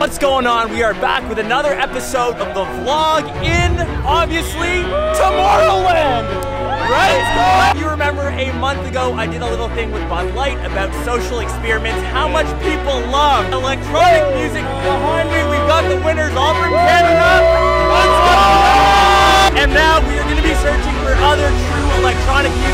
What's going on? We are back with another episode of the vlog in, obviously, Tomorrowland! Right? You remember a month ago I did a little thing with Bud Light about social experiments, how much people love electronic music. Behind me, we've got the winners all from Canada. And now we are going to be searching for other true electronic music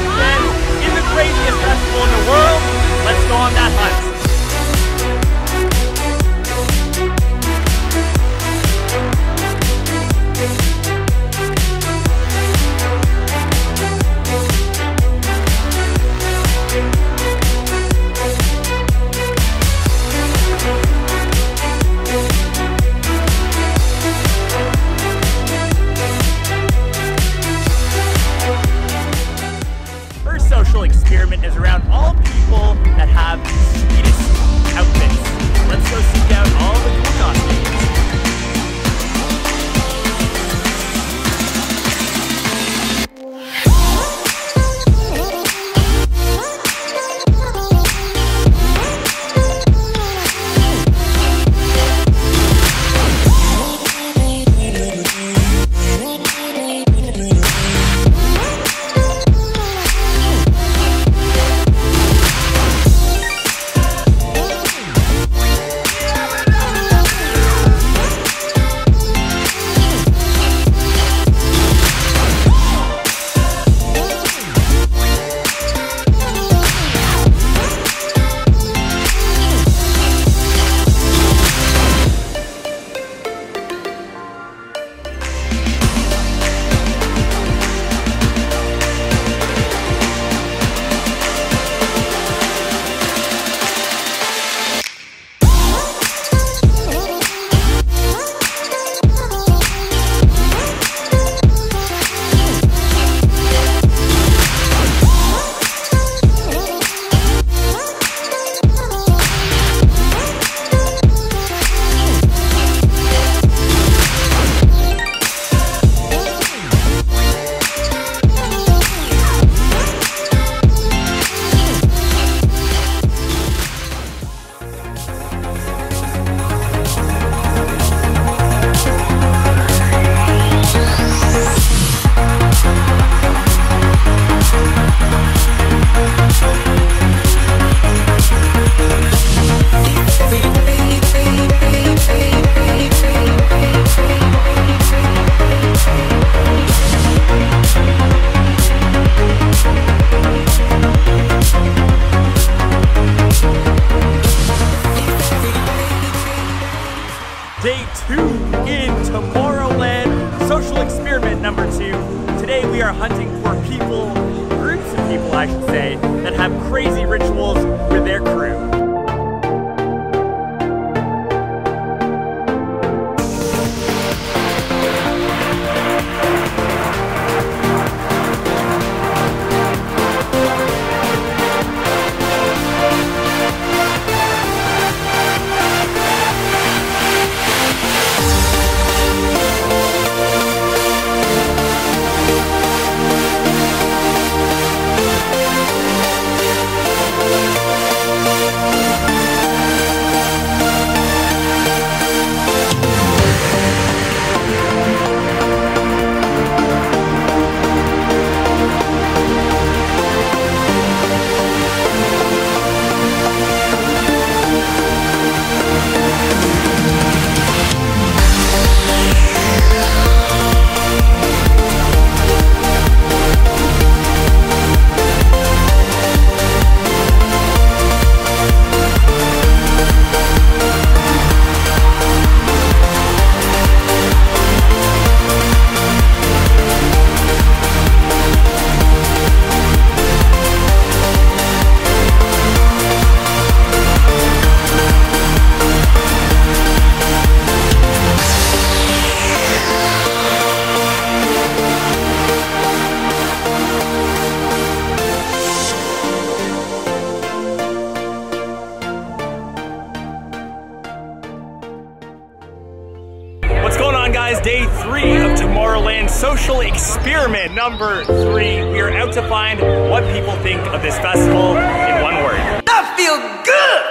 Day two in Tomorrowland, social experiment number two. Today we are hunting for people, groups of people I should say, that have crazy rituals with their crew. guys. Day three of Tomorrowland social experiment number three. We are out to find what people think of this festival in one word. I feel good!